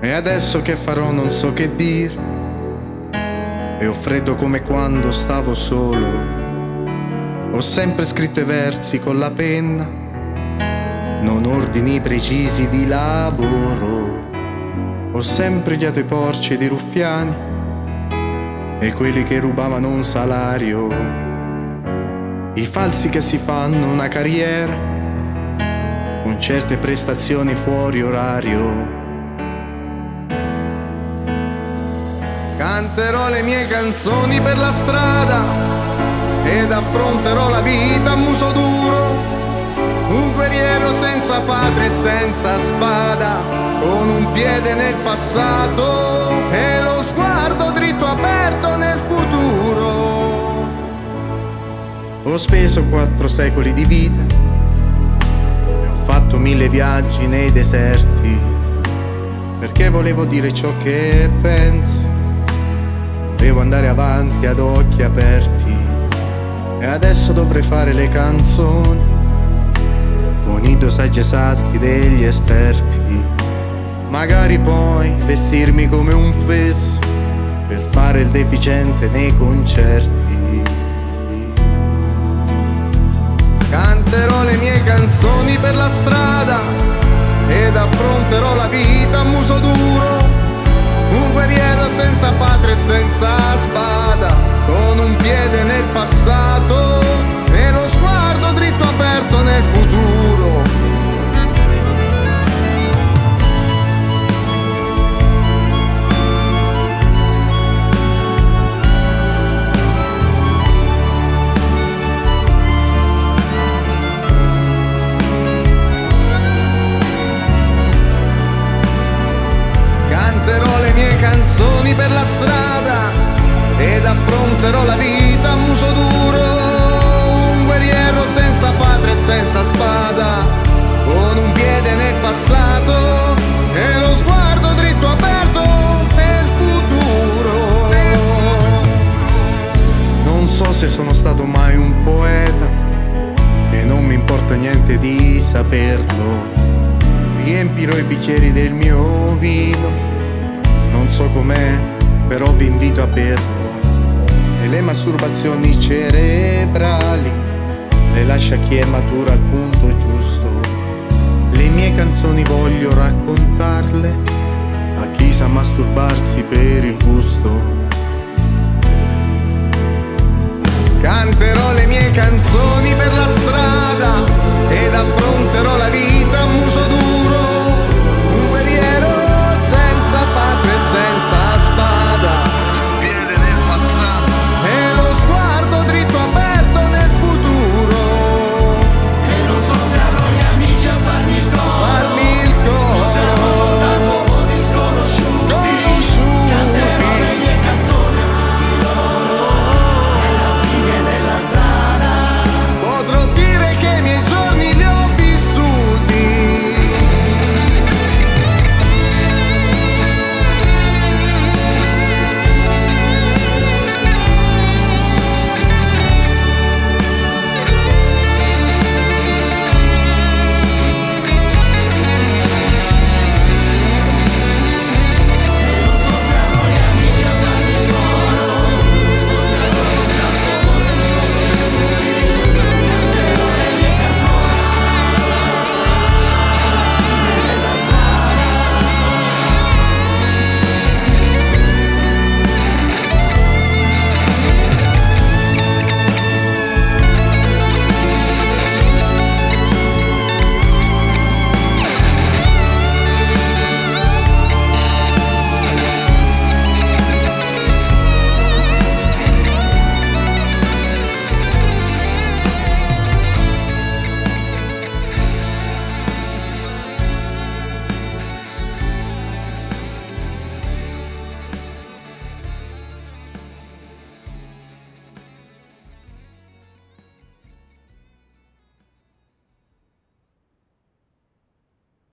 E adesso che farò non so che dire. E ho freddo come quando stavo solo. Ho sempre scritto i versi con la penna, non ordini precisi di lavoro. Ho sempre odiato i porci ed i ruffiani e quelli che rubavano un salario. I falsi che si fanno una carriera con certe prestazioni fuori orario. Canterò le mie canzoni per la strada ed affronterò la vita a muso duro. Un guerriero senza padre e senza spada, con un piede nel passato e lo sguardo dritto aperto nel futuro. Ho speso quattro secoli di vita ho fatto mille viaggi nei deserti perché volevo dire ciò che penso Devo andare avanti ad occhi aperti e adesso dovrei fare le canzoni con i dosaggi esatti degli esperti. Magari poi vestirmi come un fesso per fare il deficiente nei concerti. Canterò le mie canzoni per la strada senza padre e senza spada, se sono stato mai un poeta e non mi importa niente di saperlo. Riempirò i bicchieri del mio vino non so com'è, però vi invito a berlo. E le masturbazioni cerebrali le lascia chi è maturo al punto giusto. Le mie canzoni voglio raccontarle a chi sa masturbarsi per il gusto. Canterò le mie canzoni per la strada ed affronterò